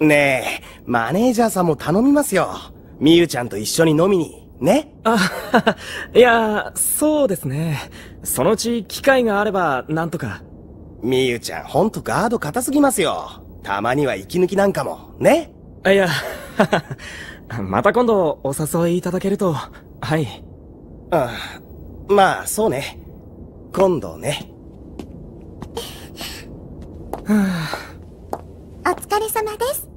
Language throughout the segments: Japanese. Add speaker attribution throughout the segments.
Speaker 1: ねえ、マネージャーさんも頼みますよ。みゆちゃんと一緒に飲みに、ね？
Speaker 2: あ、いや、そうですね。そのうち機会があれば、なんとか。
Speaker 1: みゆちゃん、ほんとガード硬すぎますよ。たまには息抜きなんかも、ね？
Speaker 2: いや、また今度お誘いいただけると、はい。
Speaker 1: あまあ、そうね。今度ね。
Speaker 3: お疲れ様です。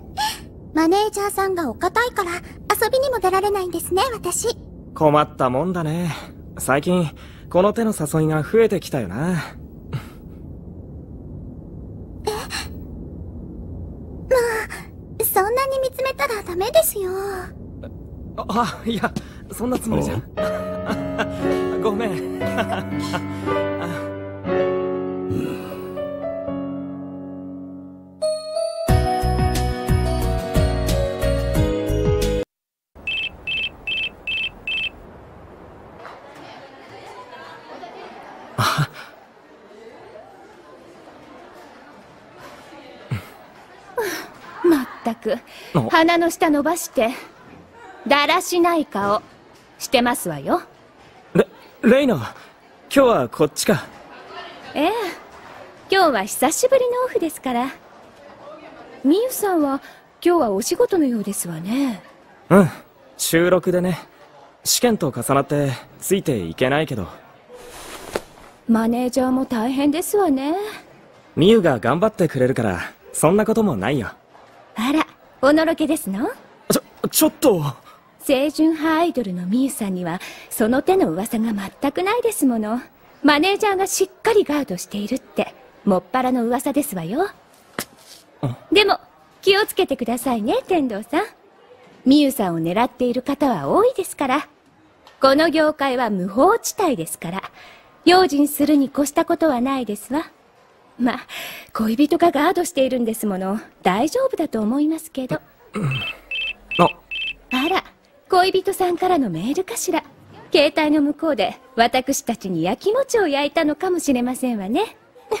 Speaker 3: マネージャーさんがお堅いから遊びにも出られないんですね、私。
Speaker 2: 困ったもんだね。最近、この手の誘いが増えてきたよな。
Speaker 3: え？まあ、そんなに見つめたらダメですよ。
Speaker 2: あ、いや、そんなつもりじゃ。ごめん。
Speaker 4: ったく鼻の下伸ばしてだらしない顔。してますわよ。
Speaker 2: レレイナ今日はこっちか。
Speaker 4: ええ。今日は久しぶりのオフですから。みゆさんは今日はお仕事のようですわね。
Speaker 2: うん。収録でね試験と重なってついていけないけど。
Speaker 4: マネージャーも大変ですわね。
Speaker 2: みゆが頑張ってくれるからそんなこともないよ
Speaker 4: あらおのろけですの？
Speaker 2: ちょちょっと。
Speaker 4: 清純派アイドルのみゆさんにはその手の噂が全くないですもの。マネージャーがしっかりガードしているってもっぱらの噂ですわよ。でも気をつけてくださいね天童さん。みゆさんを狙っている方は多いですから。この業界は無法地帯ですから。用心するに越したことはないですわ。まあ、恋人がガードしているんですもの、大丈夫だと思いますけど。ああら、恋人さんからのメールかしら。携帯の向こうで私たちに焼き餅を焼いたのかもしれませんわね。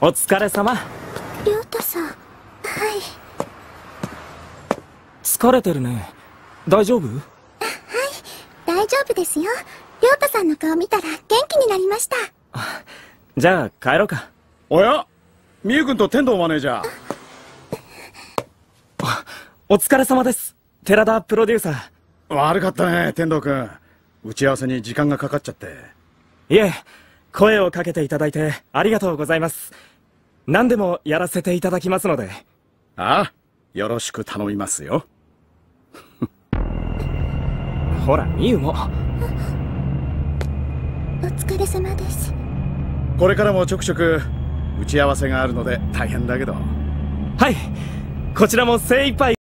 Speaker 2: お疲れ様。
Speaker 3: りょうたさん、はい。
Speaker 2: 疲れてるね大丈夫？は い
Speaker 3: 大丈夫ですよ。亮太さんの顔見たら元気になりました。
Speaker 2: じゃあ帰ろうか。
Speaker 5: おや？みゆくんと天童マネージャー
Speaker 2: お疲れ様です。寺田プロデューサ
Speaker 5: ー。悪かったね天童くん。打ち合わせに時間がかかっちゃって。
Speaker 2: いえ声をかけていただいてありがとうございます。何でもやらせていただきますので。
Speaker 5: ああよろしく頼みますよ
Speaker 2: ほらミユも。
Speaker 3: お疲れ様です。
Speaker 5: これからもちょくちょく打ち合わせがあるので大変だけど。
Speaker 2: はい。こちらも精一杯